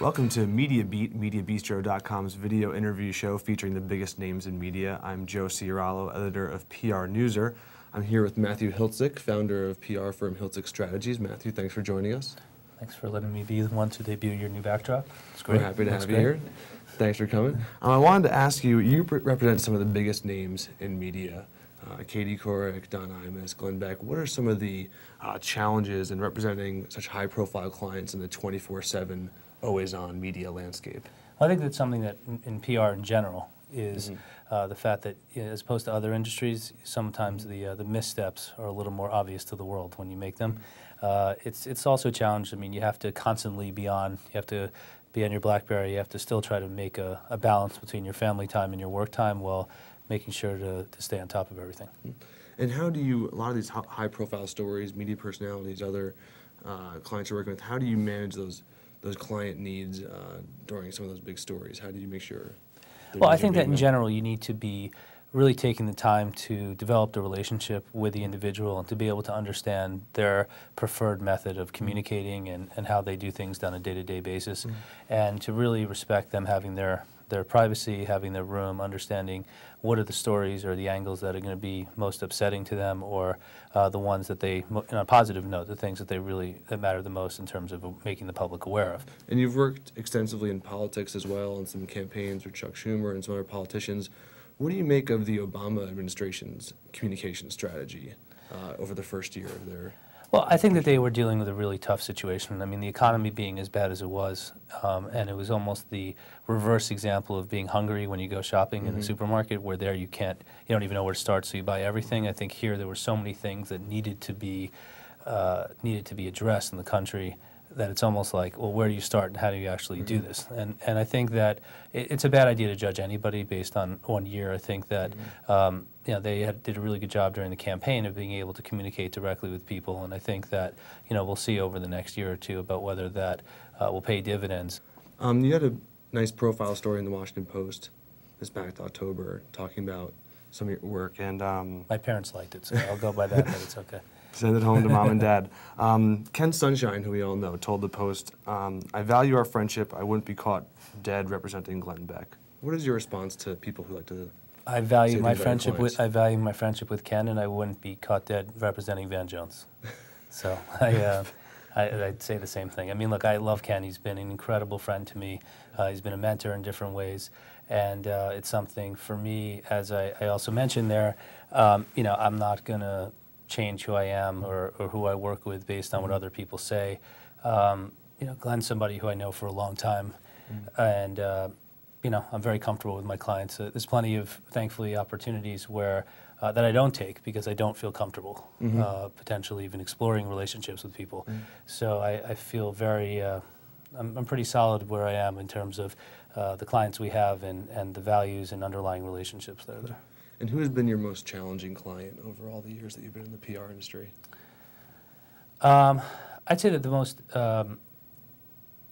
Welcome to Media Beat, MediaBistro.com's video interview show featuring the biggest names in media. I'm Joe Ciarallo, editor of PR Newser. I'm here with Matthew Hiltzik, founder of PR firm Hiltzik Strategies. Matthew, thanks for joining us. Thanks for letting me be the one to debut your new backdrop. It's great. We're happy to have you here. Thanks for coming. Um, I wanted to ask you, you represent some of the biggest names in media. Uh, Katie Couric, Don Imus, Glenn Beck. What are some of the uh, challenges in representing such high-profile clients in the 24/7 always-on media landscape? Well, I think that's something that in, in PR in general is mm -hmm. uh, the fact that you know, as opposed to other industries, sometimes the uh, the missteps are a little more obvious to the world when you make them. Uh, it's it's also a challenge. I mean, you have to constantly be on. You have to be on your BlackBerry. You have to still try to make a, a balance between your family time and your work time while making sure to, to stay on top of everything. Mm-hmm. And how do you, a lot of these high-profile stories, media personalities, other uh, clients you're working with, how do you manage those those client needs uh, during some of those big stories? How do you make sure? Well, I think that in general you need to be really taking the time to develop the relationship with the individual and to be able to understand their preferred method of communicating and, and how they do things on a day-to-day -day basis mm -hmm. and to really respect them having their their privacy, having their room, understanding what are the stories or the angles that are going to be most upsetting to them or uh, the ones that they, on a positive note, the things that they really that matter the most in terms of making the public aware of. And you've worked extensively in politics as well and some campaigns with Chuck Schumer and some other politicians. What do you make of the Obama administration's communication strategy uh, over the first year of their well, I think that they were dealing with a really tough situation. I mean, the economy being as bad as it was, um, and it was almost the reverse example of being hungry when you go shopping mm -hmm. in the mm-hmm. supermarket, where there you can't, you don't even know where to start, so you buy everything. I think here there were so many things that needed to be uh, needed to be addressed in the country that it's almost like, well, where do you start and how do you actually mm -hmm. do mm-hmm. this? And and I think that it, it's a bad idea to judge anybody based on one year. I think that mm -hmm. um, you know they had, did a really good job during the campaign of being able to communicate directly with people, and I think that you know we'll see over the next year or two about whether that uh, will pay dividends. Um, you had a nice profile story in the Washington Post this past October talking about some of your work, and um, my parents liked it, so I'll go by that, but it's okay. Send it home to mom and dad. Um, Ken Sunshine, who we all know, told the Post, um, I value our friendship. I wouldn't be caught dead representing Glenn Beck. What is your response to people who like to I value my friendship with I value my friendship with Ken, and I wouldn't be caught dead representing Van Jones. so I, uh, I, would say the same thing. I mean, look, I love Ken. He's been an incredible friend to me. Uh, he's been a mentor in different ways, and uh, it's something for me. As I, I also mentioned there, um, you know, I'm not gonna change who I am or, or who I work with based on what mm-hmm. other people say. Um, you know, Glenn's somebody who I know for a long time, mm. and uh, you know, I'm very comfortable with my clients. Uh, there's plenty of, thankfully, opportunities where uh, that I don't take because I don't feel comfortable, mm -hmm. potentially even exploring relationships with people. Mm. So I, I, feel very, uh, I'm, I'm, pretty solid where I am in terms of uh, the clients we have and, and the values and underlying relationships that are there. And who has been your most challenging client over all the years that you've been in the PR industry? Um, I'd say that the most, um,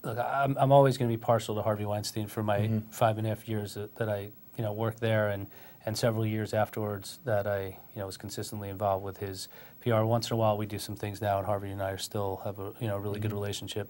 look, I'm, I'm always going to be partial to Harvey Weinstein for my mm -hmm. five and a half years that, that, I, you know, worked there and, and several years afterwards that I, you know, was consistently involved with his PR. Once in a while we do some things now and Harvey and I are still have a, you know, really mm -hmm. good mm-hmm. relationship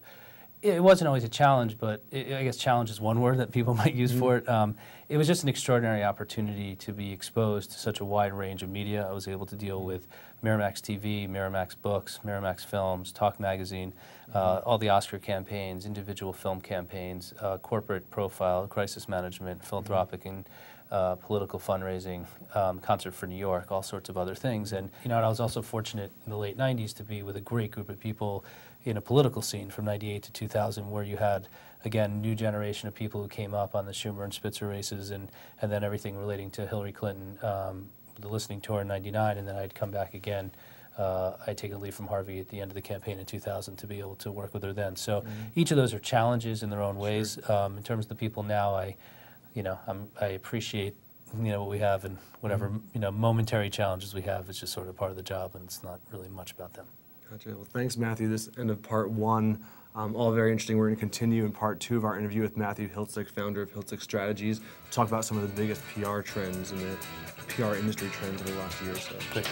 it wasn't always a challenge, but it, I guess challenge is one word that people might use mm -hmm. for it. Um, it was just an extraordinary opportunity to be exposed to such a wide range of media. I was able to deal with Miramax TV, Miramax Books, Miramax Films, Talk Magazine, uh, mm -hmm. all the Oscar campaigns, individual film campaigns, uh, corporate profile, crisis management, philanthropic, mm -hmm. and uh, political fundraising, um, Concert for New York, all sorts of other things. And you know, and I was also fortunate in the late '90s to be with a great group of people in a political scene from 98 to 2000 where you had again new generation of people who came up on the Schumer and Spitzer races and and then everything relating to Hillary Clinton um, the listening tour in 99 and then I'd come back again uh, I'd taken leave from Harvey at the end of the campaign in 2000 to be able to work with her then. So mm -hmm. each of those are challenges in their own ways. Sure. Um, in terms of the people now, I, you know, I'm, I appreciate you know what we have and whatever mm -hmm. you know momentary challenges we have is just sort of part of the job and it's not really much about them. Gotcha. Well, thanks, Matthew. This end of part one. Um, all very interesting. We're going to continue in part two of our interview with Matthew Hiltzik, founder of Hiltzik Strategies, talk about some of the biggest PR trends and the PR industry trends over the last year or so. Great.